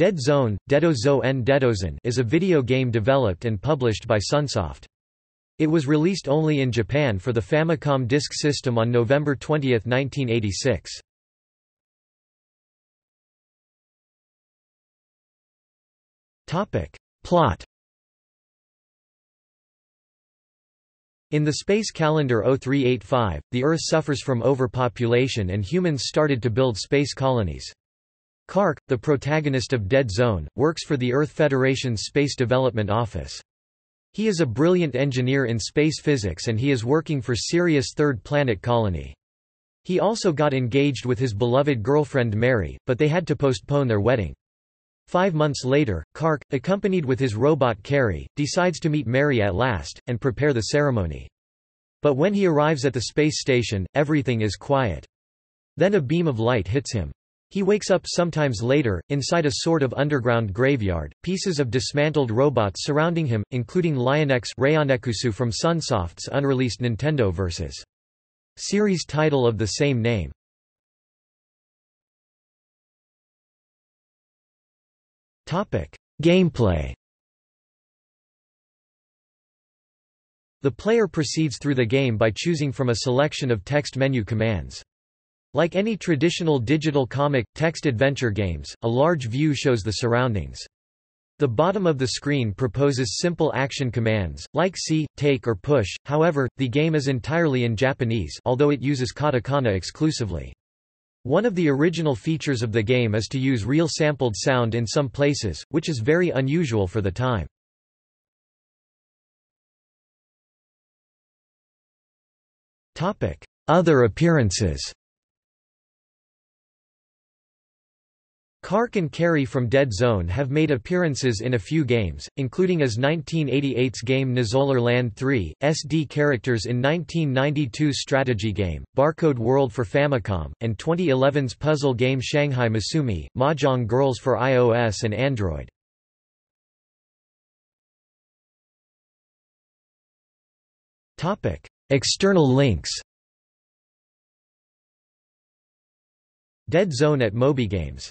Dead Zone, Dedozo en Dedozen is a video game developed and published by Sunsoft. It was released only in Japan for the Famicom Disk System on November 20, 1986. Plot In the space calendar 0385, the Earth suffers from overpopulation and humans started to build space colonies. Kark, the protagonist of Dead Zone, works for the Earth Federation's Space Development Office. He is a brilliant engineer in space physics and he is working for Sirius' third planet colony. He also got engaged with his beloved girlfriend Mary, but they had to postpone their wedding. Five months later, Kark, accompanied with his robot Carrie, decides to meet Mary at last, and prepare the ceremony. But when he arrives at the space station, everything is quiet. Then a beam of light hits him. He wakes up sometimes later, inside a sort of underground graveyard, pieces of dismantled robots surrounding him, including Lionex Rayonekusu from Sunsoft's unreleased Nintendo vs. series title of the same name. Gameplay The player proceeds through the game by choosing from a selection of text menu commands. Like any traditional digital comic, text adventure games, a large view shows the surroundings. The bottom of the screen proposes simple action commands, like see, take or push, however, the game is entirely in Japanese although it uses katakana exclusively. One of the original features of the game is to use real sampled sound in some places, which is very unusual for the time. Other appearances Kark and Carrie from Dead Zone have made appearances in a few games, including as 1988's game Nazoler Land 3, SD characters in 1992's strategy game, Barcode World for Famicom, and 2011's puzzle game Shanghai Musume, Mahjong Girls for iOS and Android. External links Dead Zone at MobyGames